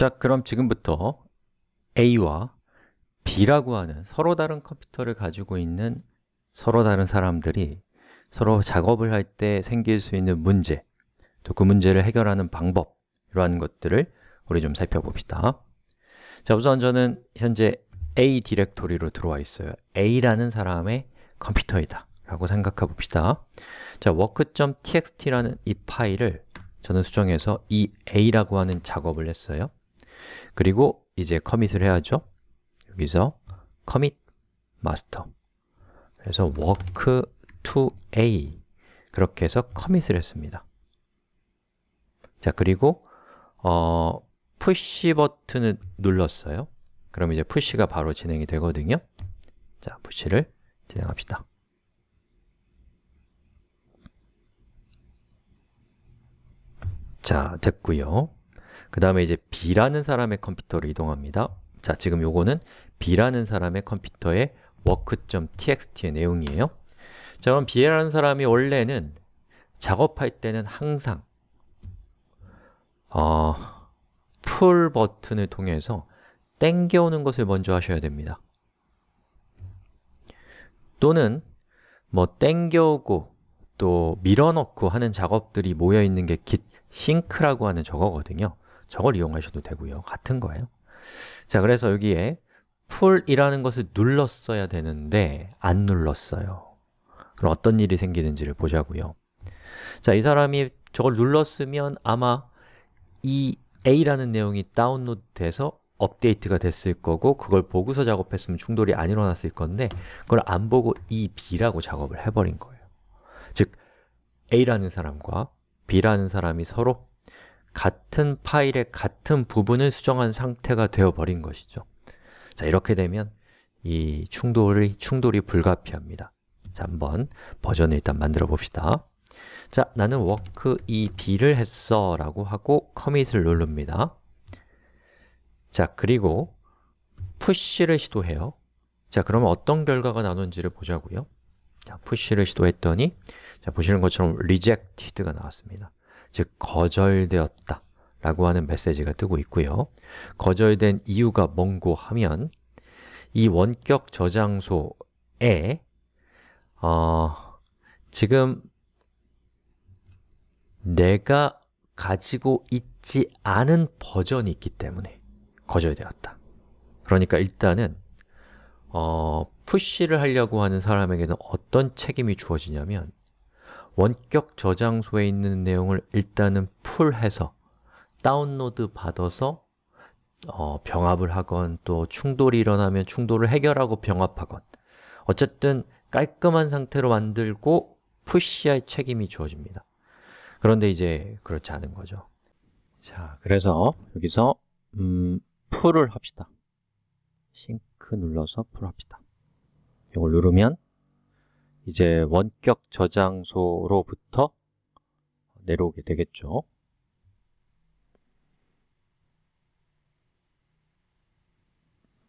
자, 그럼 지금부터 A와 B라고 하는 서로 다른 컴퓨터를 가지고 있는 서로 다른 사람들이 서로 작업을 할 때 생길 수 있는 문제 또 그 문제를 해결하는 방법 이러한 것들을 우리 좀 살펴봅시다. 자, 우선 저는 현재 A 디렉토리로 들어와 있어요. A라는 사람의 컴퓨터이다 라고 생각해 봅시다. 자, work.txt라는 이 파일을 저는 수정해서 이 A라고 하는 작업을 했어요 그리고 이제 커밋을 해야죠. 여기서 commit master 그래서 work to A. 그렇게 해서 커밋을 했습니다. 자, 그리고 어, 푸시 버튼을 눌렀어요. 그럼 이제 푸시가 바로 진행이 되거든요. 자, 푸시를 진행합시다. 자, 됐고요 그 다음에 이제 B라는 사람의 컴퓨터로 이동합니다. 자, 지금 요거는 B라는 사람의 컴퓨터의 work.txt의 내용이에요. 자, 그럼 B라는 사람이 원래는 작업할 때는 항상 어, 풀 버튼을 통해서 땡겨오는 것을 먼저 하셔야 됩니다. 또는 뭐 땡겨오고 또 밀어넣고 하는 작업들이 모여있는 게 git 싱크라고 하는 저거거든요 저걸 이용하셔도 되고요. 같은 거예요. 자, 그래서 여기에 풀이라는 것을 눌렀어야 되는데 안 눌렀어요. 그럼 어떤 일이 생기는지를 보자고요. 자, 이 사람이 저걸 눌렀으면 아마 이 A라는 내용이 다운로드 돼서 업데이트가 됐을 거고 그걸 보고서 작업했으면 충돌이 안 일어났을 건데 그걸 안 보고 이 B라고 작업을 해버린 거예요. 즉, A라는 사람과 B라는 사람이 서로 같은 파일의 같은 부분을 수정한 상태가 되어버린 것이죠. 자, 이렇게 되면 이 충돌이, 충돌이 불가피합니다. 자, 한번 버전을 일단 만들어 봅시다. 자, 나는 work 이 b를 했어 라고 하고 커밋을 누릅니다. 자, 그리고 push를 시도해요. 자, 그러면 어떤 결과가 나오는지를 보자고요. 자, push를 시도했더니 자, 보시는 것처럼 rejected가 나왔습니다 즉, 거절되었다 라고 하는 메시지가 뜨고 있고요. 거절된 이유가 뭔고 하면 이 원격 저장소에 어, 지금 내가 가지고 있지 않은 버전이 있기 때문에 거절되었다. 그러니까 일단은 어, 푸시를 하려고 하는 사람에게는 어떤 책임이 주어지냐면 원격 저장소에 있는 내용을 일단은 풀해서 다운로드 받아서 어, 병합을 하건 또 충돌이 일어나면 충돌을 해결하고 병합하건. 어쨌든 깔끔한 상태로 만들고 푸시할 책임이 주어집니다. 그런데 이제 그렇지 않은 거죠. 자, 그래서 여기서 음, 풀을 합시다. 싱크 눌러서 풀 합시다. 이걸 누르면 이제 원격 저장소로부터 내려오게 되겠죠.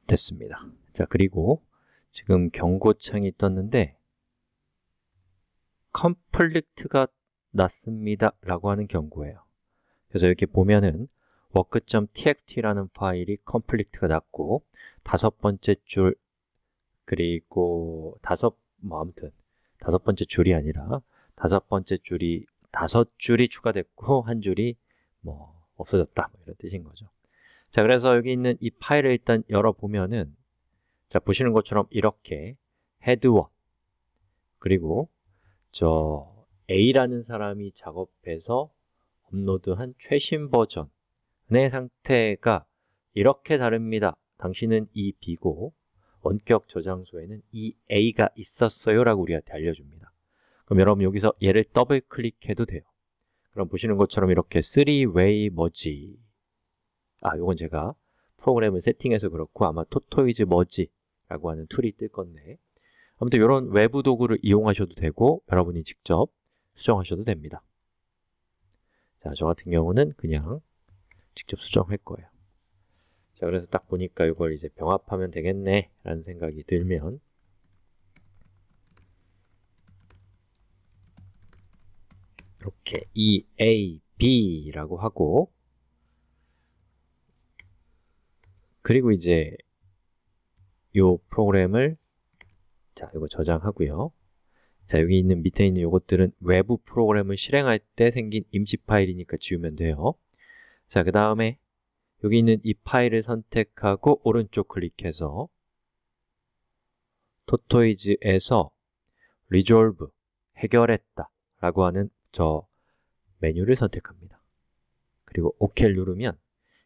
됐습니다. 자, 그리고 지금 경고창이 떴는데 컴플리트가 났습니다 라고 하는 경고예요. 그래서 이렇게 보면은 work.txt라는 파일이 컴플리트가 났고 다섯 번째 줄 그리고 다섯 뭐 아무튼 다섯 번째 줄이 아니라 다섯 번째 줄이 다섯 줄이 추가됐고 한 줄이 뭐 없어졌다. 뭐 이런 뜻인 거죠. 자 그래서 여기 있는 이 파일을 일단 열어보면은 자 보시는 것처럼 이렇게 head1 그리고 저 A라는 사람이 작업해서 업로드한 최신 버전의 상태가 이렇게 다릅니다. 당신은 이 B고 원격 저장소에는 이 A가 있었어요 라고 우리한테 알려줍니다. 그럼 여러분 여기서 얘를 더블 클릭해도 돼요. 그럼 보시는 것처럼 이렇게 3-way 머지. 아, 요건 제가 프로그램을 세팅해서 그렇고 아마 토토이즈 머지라고 하는 툴이 뜰 건데. 아무튼 이런 외부 도구를 이용하셔도 되고 여러분이 직접 수정하셔도 됩니다. 자, 저 같은 경우는 그냥 직접 수정할 거예요 자, 그래서 딱 보니까 이걸 이제 병합하면 되겠네 라는 생각이 들면 이렇게 E, A, B라고 하고 그리고 이제 요 프로그램을 자, 이거 저장하고요. 자, 여기 있는 밑에 있는 요것들은 외부 프로그램을 실행할 때 생긴 임시 파일이니까 지우면 돼요. 자, 그 다음에 여기 있는 이 파일을 선택하고 오른쪽 클릭해서 토토이즈에서 resolve, 해결했다 라고 하는 저 메뉴를 선택합니다. 그리고 OK를 누르면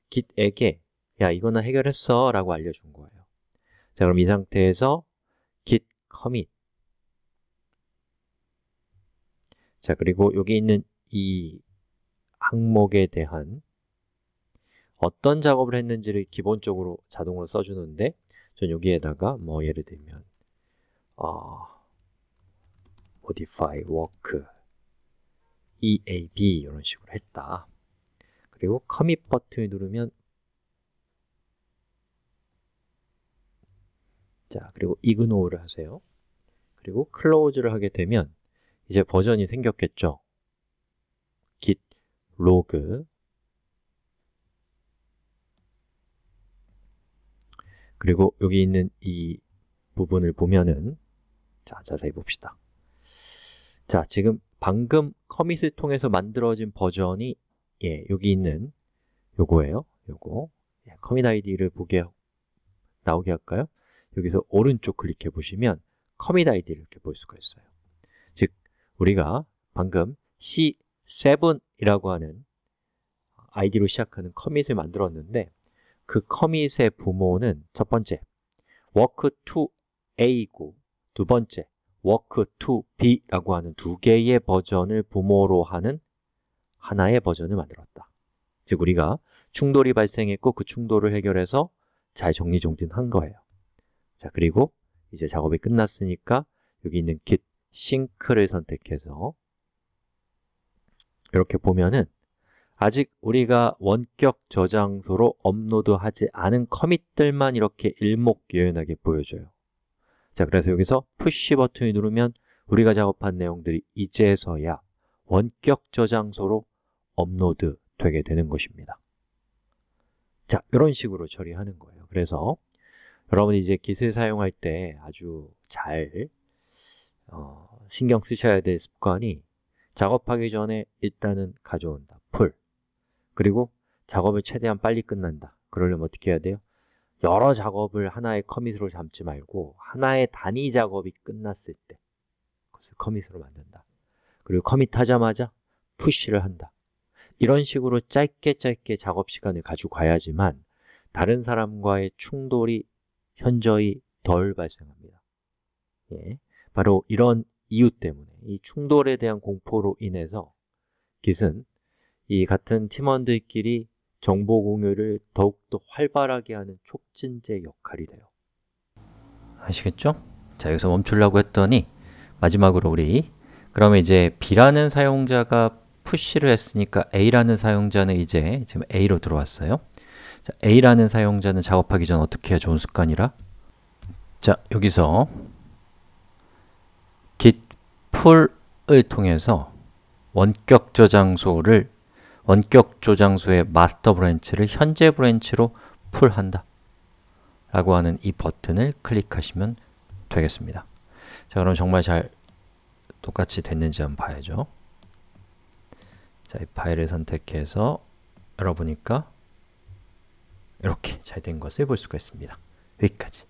git에게 야, 이거나 해결했어 라고 알려준 거예요. 자, 그럼 이 상태에서 git commit 자, 그리고 여기 있는 이 항목에 대한 어떤 작업을 했는지를 기본적으로 자동으로 써주는데 전 여기에다가 뭐 예를 들면 어, modify work EAB 이런 식으로 했다. 그리고 commit 버튼을 누르면 자 그리고 ignore를 하세요. 그리고 close를 하게 되면 이제 버전이 생겼겠죠? git log 그리고 여기 있는 이 부분을 보면은 자, 자세히 봅시다. 자, 지금 방금 commit을 통해서 만들어진 버전이 예, 여기 있는 요거예요. 요거. 예, commit 아이디를 보게 나오게 할까요? 여기서 오른쪽 클릭해 보시면 commit 아이디를 이렇게 볼 수가 있어요. 즉, 우리가 방금 C7이라고 하는 아이디로 시작하는 커밋을 만들었는데 그 커밋의 부모는 첫 번째 work to A고 두 번째 work to B라고 하는 두 개의 버전을 부모로 하는 하나의 버전을 만들었다. 즉 우리가 충돌이 발생했고 그 충돌을 해결해서 잘 정리정돈한 거예요. 자 그리고 이제 작업이 끝났으니까 여기 있는 git sync를 선택해서 이렇게 보면은 아직 우리가 원격 저장소로 업로드하지 않은 commit들만 이렇게 일목요연하게 보여줘요. 자, 그래서 여기서 push 버튼을 누르면 우리가 작업한 내용들이 이제서야 원격 저장소로 업로드 되게 되는 것입니다. 자, 이런 식으로 처리하는 거예요. 그래서 여러분이 이제 Git을 사용할 때 아주 잘 어, 신경 쓰셔야 될 습관이 작업하기 전에 일단은 가져온다, 풀 그리고 작업을 최대한 빨리 끝난다. 그러려면 어떻게 해야 돼요? 여러 작업을 하나의 커밋으로 잡지 말고 하나의 단위 작업이 끝났을 때 그것을 커밋으로 만든다. 그리고 커밋 하자마자 푸시를 한다. 이런 식으로 짧게 짧게 작업 시간을 가지고 가야지만 다른 사람과의 충돌이 현저히 덜 발생합니다. 예, 바로 이런 이유 때문에 이 충돌에 대한 공포로 인해서 Git은 이 같은 팀원들끼리 정보 공유를 더욱더 활발하게 하는 촉진제 역할이 돼요 아시겠죠? 자, 여기서 멈추려고 했더니 마지막으로 우리 그러면 이제 B라는 사용자가 푸시를 했으니까 A라는 사용자는 이제 지금 A로 들어왔어요 자, A라는 사용자는 작업하기 전 어떻게 해야 좋은 습관이라? 자, 여기서 git pull을 통해서 원격 저장소를 원격 저장소의 master branch를 현재 branch로 pull한다. 라고 하는 이 버튼을 클릭하시면 되겠습니다. 자, 그럼 정말 잘 똑같이 됐는지 한번 봐야죠. 자, 이 파일을 선택해서 열어보니까 이렇게 잘 된 것을 볼 수가 있습니다. 여기까지